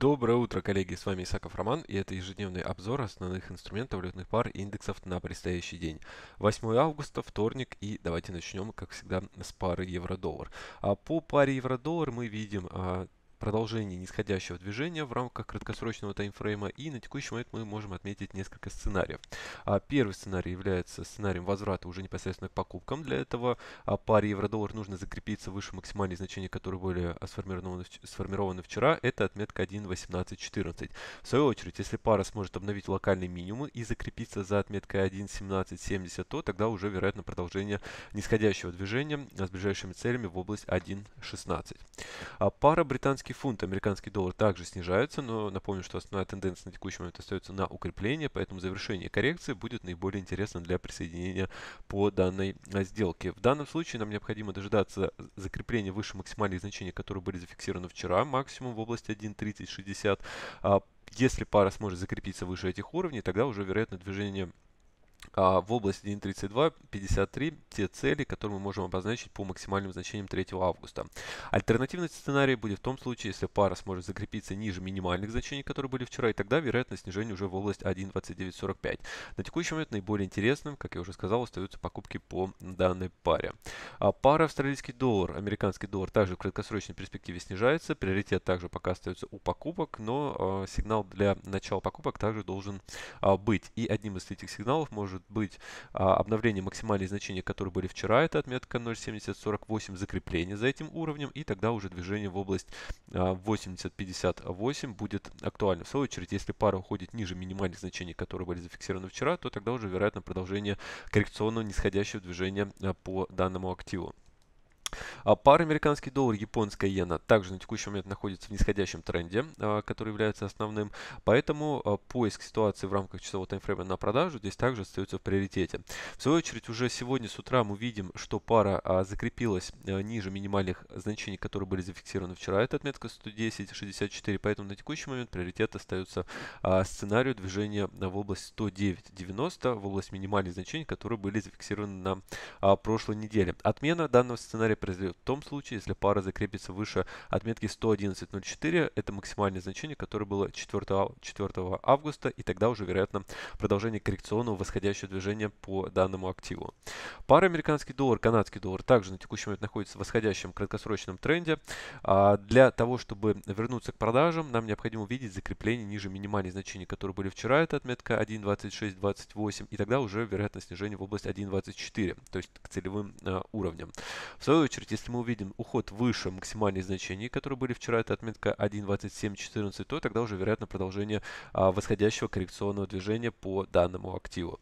Доброе утро, коллеги! С вами Исаков Роман, и это ежедневный обзор основных инструментов валютных пар и индексов на предстоящий день. 8 августа, вторник, и давайте начнем, как всегда, с пары евро-доллар. А по паре евро-доллар мы видим а, продолжение нисходящего движения в рамках краткосрочного таймфрейма и на текущий момент мы можем отметить несколько сценариев. А первый сценарий является сценарием возврата уже непосредственно к покупкам. Для этого а, паре евро-доллар нужно закрепиться выше максимальных значений, которые были сформированы, сформированы вчера. Это отметка 1.1814. В свою очередь, если пара сможет обновить локальный минимум и закрепиться за отметкой 1.1770, то тогда уже вероятно продолжение нисходящего движения с ближайшими целями в область 1.16. А пара британский Английский фунт, американский доллар также снижаются, но напомню, что основная тенденция на текущий момент остается на укрепление, поэтому завершение коррекции будет наиболее интересным для присоединения по данной а, сделке. В данном случае нам необходимо дожидаться закрепления выше максимальных значений, которые были зафиксированы вчера, максимум в области 1.3060. А, если пара сможет закрепиться выше этих уровней, тогда уже вероятно движение в области 1.32.53 те цели, которые мы можем обозначить по максимальным значениям 3 августа. Альтернативный сценарий будет в том случае, если пара сможет закрепиться ниже минимальных значений, которые были вчера, и тогда вероятность снижения уже в область 1.2945. На текущий момент наиболее интересным, как я уже сказал, остаются покупки по данной паре. А пара австралийский доллар, американский доллар также в краткосрочной перспективе снижается. Приоритет также пока остается у покупок, но э, сигнал для начала покупок также должен э, быть. И одним из этих сигналов может может быть а, обновление максимальных значений, которые были вчера, это отметка 0.7048, закрепление за этим уровнем, и тогда уже движение в область а, 80.58 будет актуально. В свою очередь, если пара уходит ниже минимальных значений, которые были зафиксированы вчера, то тогда уже вероятно продолжение коррекционного нисходящего движения а, по данному активу. А пара американский доллар, японская иена также на текущий момент находится в нисходящем тренде, а, который является основным. Поэтому а, поиск ситуации в рамках часового таймфрейма на продажу здесь также остается в приоритете. В свою очередь, уже сегодня с утра мы видим, что пара закрепилась ниже минимальных значений, которые были зафиксированы вчера. Это отметка 110.64, поэтому на текущий момент приоритет остается сценарию движения в область 109.90, в область минимальных значений, которые были зафиксированы на прошлой неделе. Отмена данного сценария произойдет в том случае, если пара закрепится выше отметки 111.04, это максимальное значение, которое было 4, 4 августа, и тогда уже, вероятно, продолжение коррекционного восходящего движения по данному активу. Пара американский доллар, канадский доллар также на текущий момент находится в восходящем краткосрочном тренде. А для того, чтобы вернуться к продажам, нам необходимо увидеть закрепление ниже минимальных значений, которые были вчера, это отметка 1.2628, и тогда уже вероятно снижение в область 1.24, то есть к целевым э, уровням. В свою очередь, если мы увидим уход выше максимальных значений, которые были вчера, это отметка 1.2714, то тогда уже вероятно продолжение а, восходящего коррекционного движения по данному активу.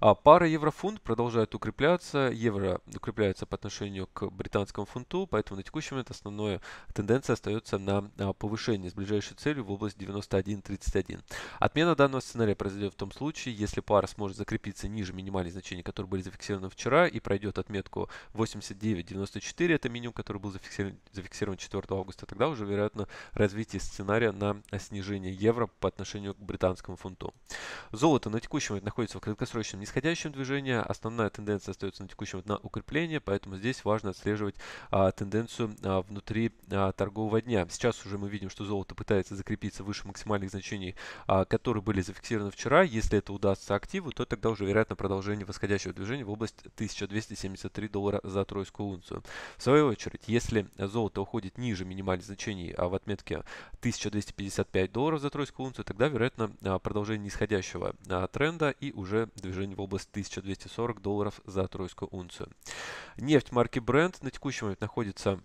А пара еврофунт продолжает укрепляться. Евро укрепляется по отношению к британскому фунту, поэтому на текущий момент основная тенденция остается на а, повышение с ближайшей целью в область 91.31. Отмена данного сценария произойдет в том случае, если пара сможет закрепиться ниже минимальных значений, которые были зафиксированы вчера, и пройдет отметку 89.94, это минимум, который был зафиксирован, зафиксирован 4 августа, тогда уже вероятно развитие сценария на снижение евро по отношению к британскому фунту. Золото на текущий момент находится в краткосрочном краткосрочном нисходящем движении. Основная тенденция остается на текущем на укрепление, поэтому здесь важно отслеживать а, тенденцию а, внутри а, торгового дня. Сейчас уже мы видим, что золото пытается закрепиться выше максимальных значений, а, которые были зафиксированы вчера. Если это удастся активу, то тогда уже вероятно продолжение восходящего движения в область 1273 доллара за тройскую унцию. В свою очередь, если золото уходит ниже минимальных значений а в отметке 1255 долларов за тройскую унцию, тогда вероятно а, продолжение нисходящего а, тренда и уже в область 1240 долларов за тройскую унцию. Нефть марки Brent на текущий момент находится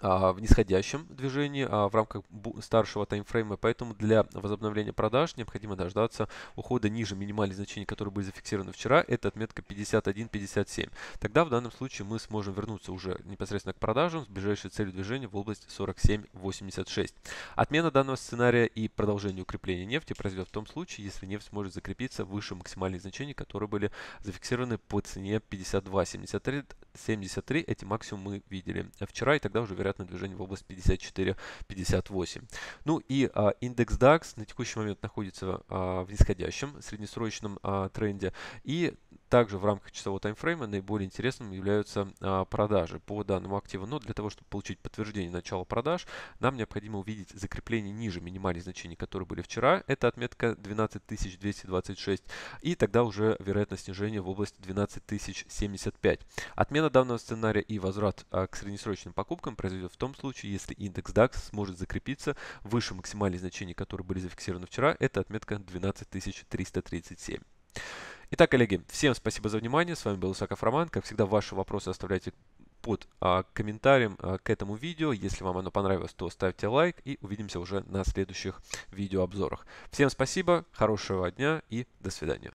в нисходящем движении а, в рамках старшего таймфрейма, поэтому для возобновления продаж необходимо дождаться ухода ниже минимальных значений, которые были зафиксированы вчера, это отметка 51.57. Тогда в данном случае мы сможем вернуться уже непосредственно к продажам с ближайшей целью движения в область 47.86. Отмена данного сценария и продолжение укрепления нефти произойдет в том случае, если нефть сможет закрепиться выше максимальных значений, которые были зафиксированы по цене 52.73. 73, эти максимум мы видели вчера, и тогда уже вероятно движение в область 54-58. Ну и а, индекс DAX на текущий момент находится а, в нисходящем среднесрочном а, тренде. И Также в рамках часового таймфрейма наиболее интересным являются а, продажи по данному активу. Но для того, чтобы получить подтверждение начала продаж, нам необходимо увидеть закрепление ниже минимальных значений, которые были вчера. Это отметка 12226. И тогда уже вероятность снижения в области 12075. Отмена данного сценария и возврат а, к среднесрочным покупкам произойдет в том случае, если индекс DAX сможет закрепиться выше максимальных значений, которые были зафиксированы вчера. Это отметка 12337. Итак, коллеги, всем спасибо за внимание. С вами был Исаков Роман. Как всегда, ваши вопросы оставляйте под а, комментарием а, к этому видео. Если вам оно понравилось, то ставьте лайк и увидимся уже на следующих видеообзорах. Всем спасибо, хорошего дня и до свидания.